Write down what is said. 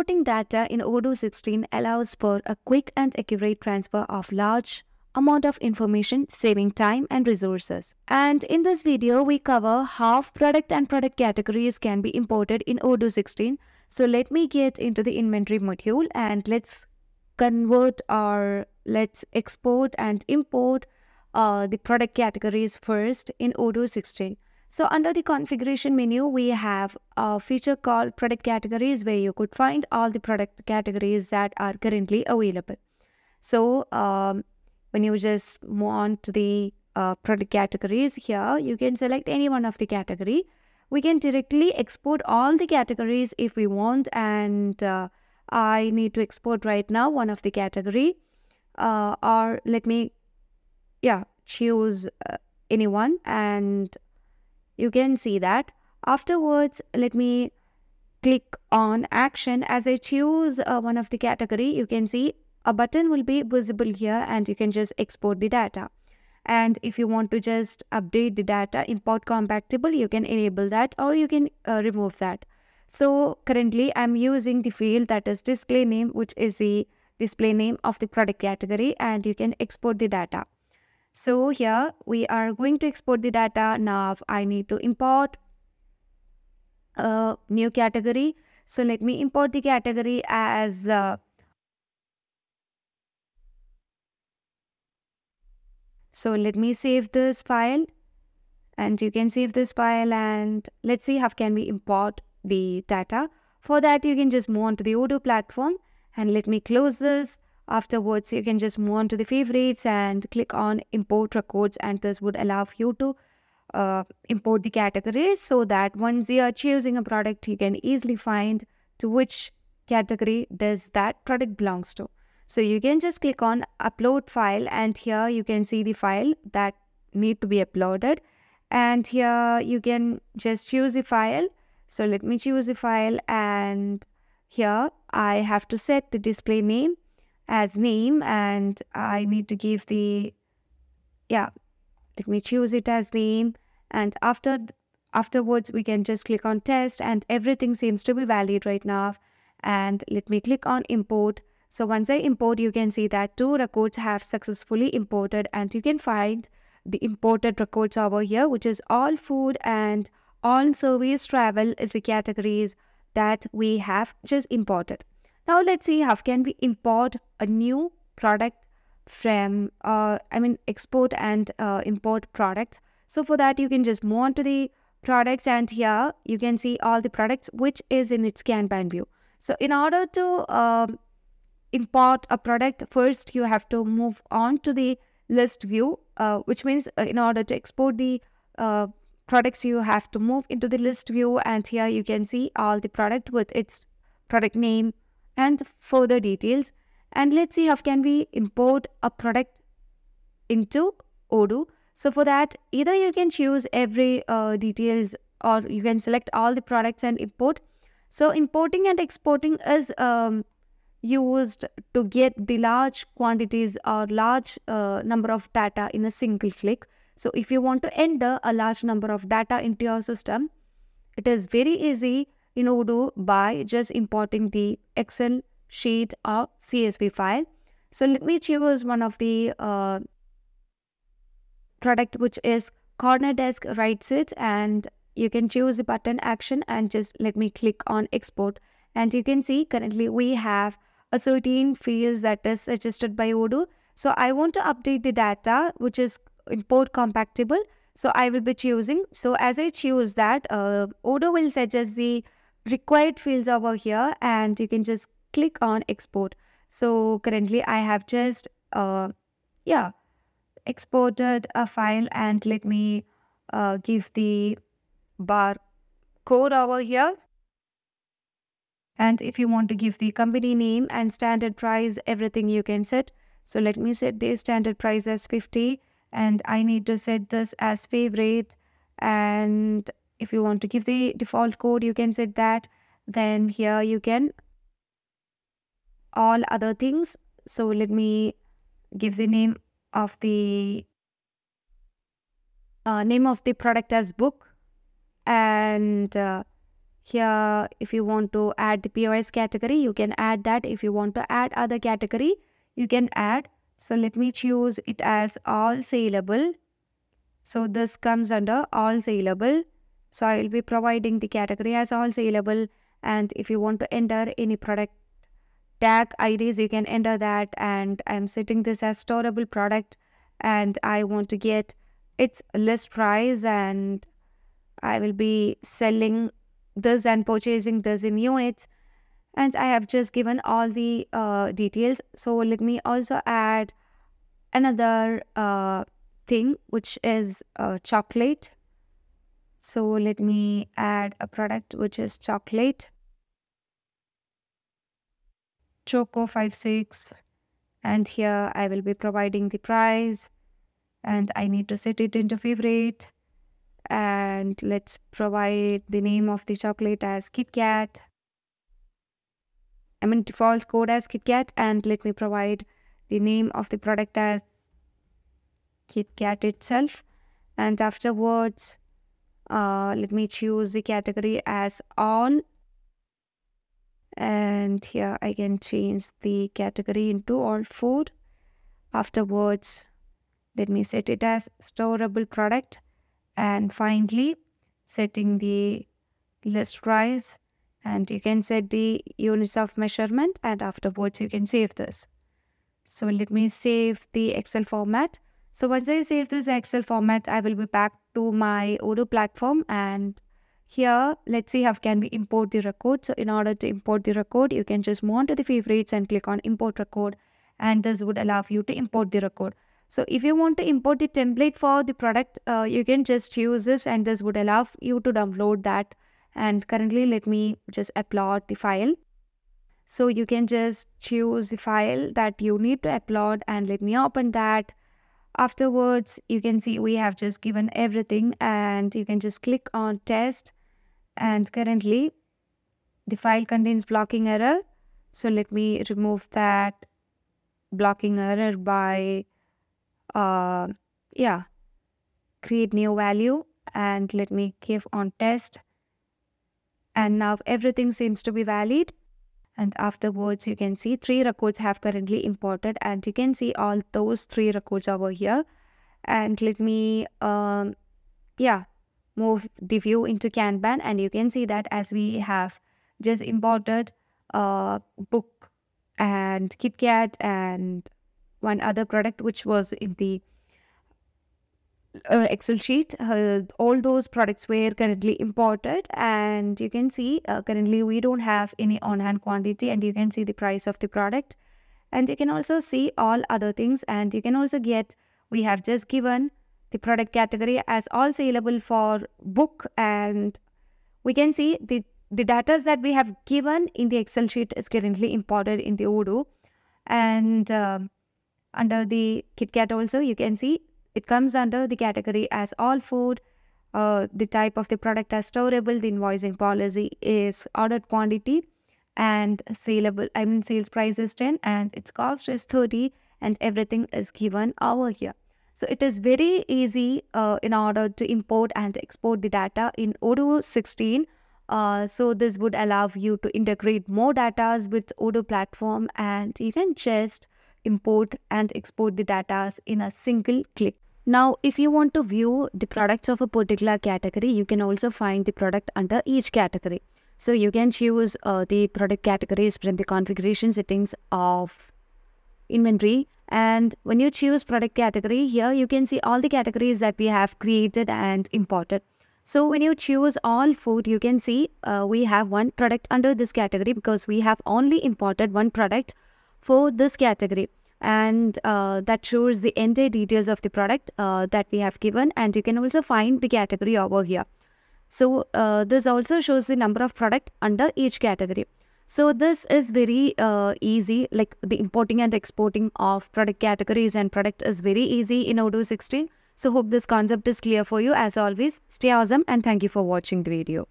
Importing data in Odoo 16 allows for a quick and accurate transfer of large amount of information, saving time and resources. And in this video, we cover how product and product categories can be imported in Odoo 16. So let me get into the inventory module and let's convert or let's export and import uh, the product categories first in Odoo 16. So under the configuration menu, we have a feature called product categories where you could find all the product categories that are currently available. So um, when you just move on to the uh, product categories here, you can select any one of the category. We can directly export all the categories if we want and uh, I need to export right now one of the category uh, or let me yeah choose uh, anyone and you can see that. Afterwards let me click on action. As I choose uh, one of the category you can see a button will be visible here and you can just export the data. And if you want to just update the data import compatible you can enable that or you can uh, remove that. So currently i'm using the field that is display name which is the display name of the product category and you can export the data so here we are going to export the data now i need to import a new category so let me import the category as uh, So let me save this file and you can save this file and let's see how can we import the data. For that you can just move on to the Odoo platform and let me close this. Afterwards you can just move on to the favorites and click on import records and this would allow you to uh, import the categories so that once you are choosing a product you can easily find to which category does that product belongs to. So you can just click on upload file and here you can see the file that need to be uploaded and here you can just choose the file. So let me choose the file and here I have to set the display name as name and I need to give the yeah let me choose it as name. And after afterwards we can just click on test and everything seems to be valid right now. And let me click on import. So once I import, you can see that two records have successfully imported and you can find the imported records over here, which is all food and all service travel is the categories that we have just imported. Now let's see how can we import a new product from, uh, I mean, export and uh, import products. So for that, you can just move on to the products and here you can see all the products which is in its Kanban view. So in order to um, import a product, first you have to move on to the list view, uh, which means uh, in order to export the uh, products, you have to move into the list view and here you can see all the product with its product name and further details. And let's see how can we import a product into Odoo. So for that, either you can choose every uh, details or you can select all the products and import. So importing and exporting is um, used to get the large quantities or large uh, number of data in a single click. So if you want to enter a large number of data into your system, it is very easy in Odoo by just importing the Excel sheet or CSV file. So let me choose one of the uh, product which is Corner Desk Right Sit and you can choose the button action and just let me click on export and you can see currently we have a certain fields that is suggested by Odoo. So I want to update the data which is import compatible. So I will be choosing. So as I choose that, uh, Odoo will suggest the required fields over here and you can just click on export. So currently I have just, uh, yeah, exported a file and let me uh, give the bar code over here and if you want to give the company name and standard price, everything you can set. So let me set the standard price as 50 and I need to set this as favorite. And if you want to give the default code, you can set that. Then here you can all other things. So let me give the name of the uh, name of the product as book. And uh, here if you want to add the POS category you can add that. If you want to add other category you can add. So let me choose it as all saleable. So this comes under all saleable so I will be providing the category as all saleable. And if you want to enter any product tag IDs you can enter that. And I'm setting this as storable product. And I want to get its list price. And I will be selling this and purchasing this in units. And I have just given all the uh, details. So let me also add another uh, thing which is uh, chocolate so let me add a product which is chocolate. Choco 56 and here I will be providing the price. And I need to set it into favorite. And let's provide the name of the chocolate as KitKat. I mean default code as KitKat. And let me provide the name of the product as KitKat itself. And afterwards uh, let me choose the category as all and here I can change the category into all food afterwards let me set it as storable product. And finally setting the list price. And you can set the units of measurement. And afterwards you can save this. So let me save the Excel format. So once I save this Excel format, I will be back to my Odoo platform and here let's see how can we import the record. So in order to import the record, you can just move on to the favorites and click on import record and this would allow you to import the record. So if you want to import the template for the product, uh, you can just use this and this would allow you to download that. And currently, let me just upload the file. So you can just choose the file that you need to upload and let me open that. Afterwards, you can see we have just given everything and you can just click on test. And currently, the file contains blocking error. So let me remove that blocking error by uh, yeah, create new value and let me give on test. And now everything seems to be valid. And afterwards, you can see three records have currently imported and you can see all those three records over here. And let me, um, yeah, move the view into Kanban and you can see that as we have just imported uh, book and KitKat and one other product which was in the uh, Excel sheet. Uh, all those products were currently imported and you can see uh, currently we don't have any on-hand quantity and you can see the price of the product and you can also see all other things and you can also get we have just given the product category as all saleable for book and we can see the the data that we have given in the excel sheet is currently imported in the odoo and um, under the KitKat also you can see it comes under the category as all food. Uh, the type of the product as storable. The invoicing policy is ordered quantity and saleable. I mean sales price is 10 and its cost is 30 and everything is given over here. So it is very easy uh, in order to import and export the data in Odoo 16. Uh, so this would allow you to integrate more data with Odoo platform and you can just import and export the data in a single click. Now, if you want to view the products of a particular category, you can also find the product under each category. So you can choose uh, the product categories from the configuration settings of inventory. And when you choose product category here, you can see all the categories that we have created and imported. So when you choose all food, you can see uh, we have one product under this category because we have only imported one product for this category and uh, that shows the entire details of the product uh, that we have given and you can also find the category over here. So uh, this also shows the number of product under each category. So this is very uh, easy like the importing and exporting of product categories and product is very easy in Odoo 16. So hope this concept is clear for you as always. Stay awesome and thank you for watching the video.